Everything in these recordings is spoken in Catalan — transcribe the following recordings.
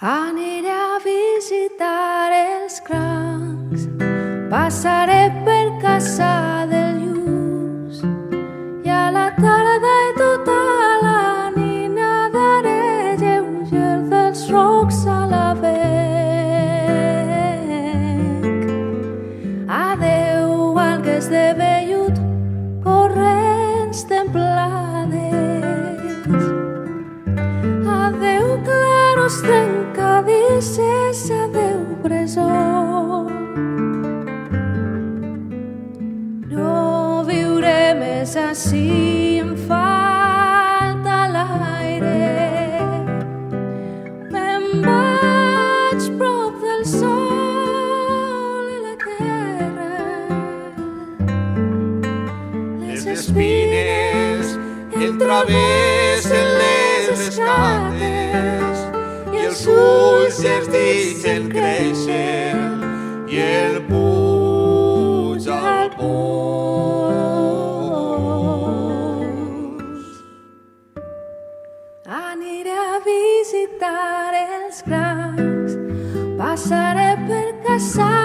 Aniré a visitar els crancs, passaré per casa del més així, em falta l'aire. Me'n vaig prop del sol i la terra. Les espines el travessen les escates i els ulls es deixen créixer i el puig al pols. Per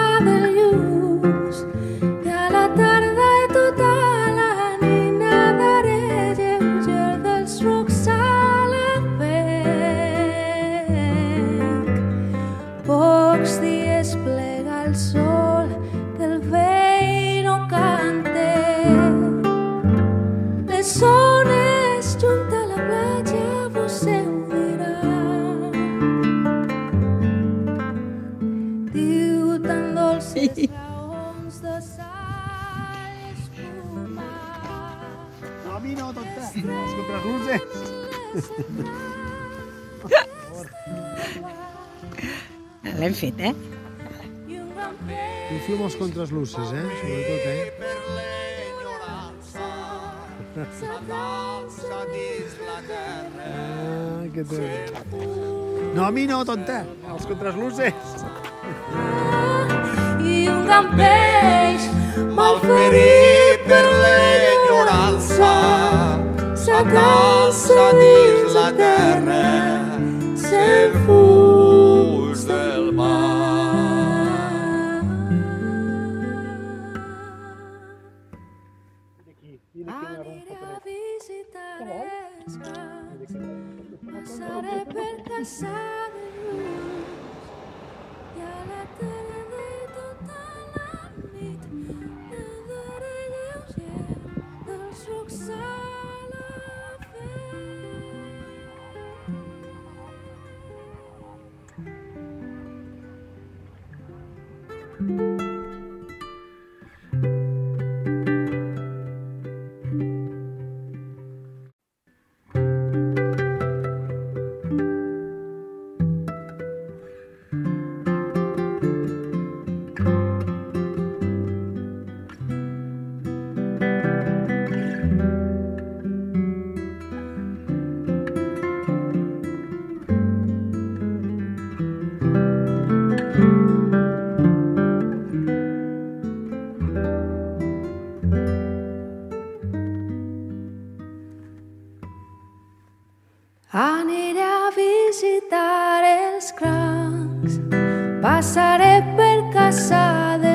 tan dolces raons de sal i espuma. No, a mi no, tonta. Els contraluces. L'hem fet, eh? Confio amb els contraluces, eh? Sobretot, eh? Per l'enyorança s'avança dins la terra Ah, que té. No, a mi no, tonta. Els contraluces. I un gran peix malferit per l'enyorança s'atansa dins la terra se'n fuig del mar. Aniré a visitar els camps, passaré per casa Aniré a visitar els crancs, passaré per casa del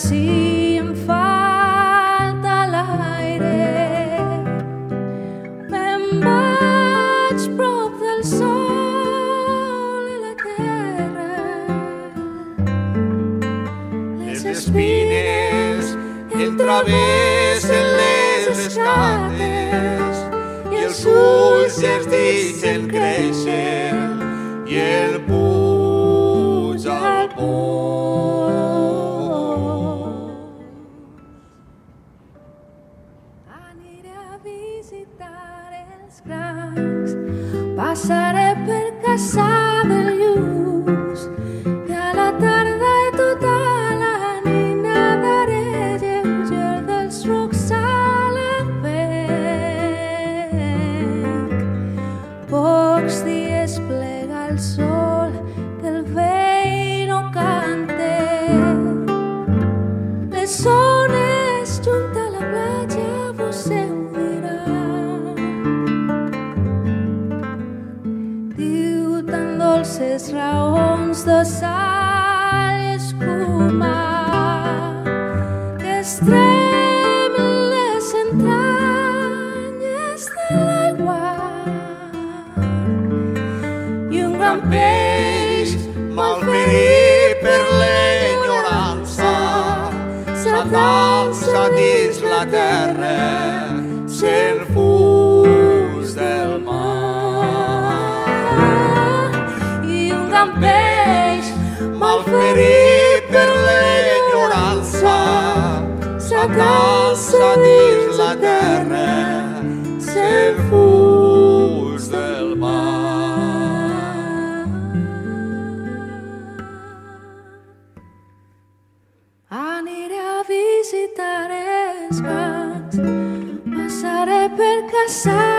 si em falta l'aire me'n vaig prop del sol i la terra. Les espines em travessen les escates i els ulls es deixen créixer i el punt grams de sal i escuma que estrem les entranyes de l'aigua. I un gran peix malferit per l'enyorança s'atansa dins la terra sent fus del mar. I un gran peix coneix, malferit per l'enyorança, sa casa dins la terra, s'enfuig del mar. Aniré a visitar els gats, passaré per caçar